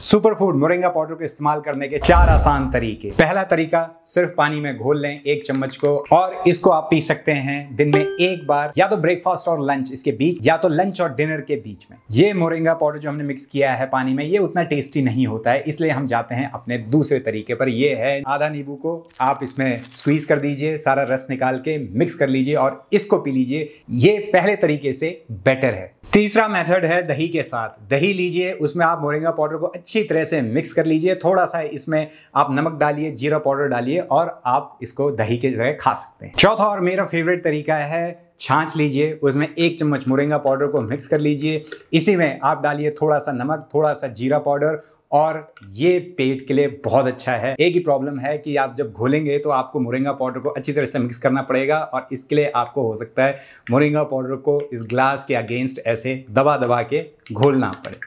Super food moringa powder को इस्तेमाल करने के चार आसान तरीके। पहला तरीका, सिर्फ़ पानी में घोल लें एक चम्मच को, और इसको आप पी सकते हैं दिन में एक बार, या तो ब्रेकफास्ट और लंच इसके बीच, या तो लंच और डिनर के बीच में। ये मोरिंगा पाउडर जो हमने मिक्स किया है पानी में, ये उतना टेस्टी नहीं होता है, इसलिए हम जाते हैं अपने दूसरे तरीके पर। यह है आधा नींबू को आप इसमें स्क्वीज कर दीजिए, सारा रस निकाल के मिक्स कर लीजिए, और इसको पी लीजिए। ये पहले तरीके से बेटर है। तीसरा मेथड है दही के साथ। दही लीजिए, उसमें आप मोरिंगा पाउडर को अच्छी तरह से मिक्स कर लीजिए। थोड़ा सा इसमें आप नमक डालिए, जीरा पाउडर डालिए और आप इसको दही के जगह खा सकते हैं। चौथा और मेरा फेवरेट तरीका है, छाछ लीजिए। उसमें एक चम्मच मोरिंगा पाउडर को मिक्स कर लीजिए। इसी में आप डालिए थोड़ा सा नमक, थोड़ा सा जीरा पाउडर और ये पेट के लिए बहुत अच्छा है। एक ही प्रॉब्लम है कि आप जब घोलेंगे तो आपको मोरिंगा पाउडर को अच्छी तरह से मिक्स करना पड़ेगा और इसके लिए आपको हो सकता है मोरिंगा पाउडर को इस ग्लास के अगेंस्ट ऐसे दबा दबा के घोलना पड़े।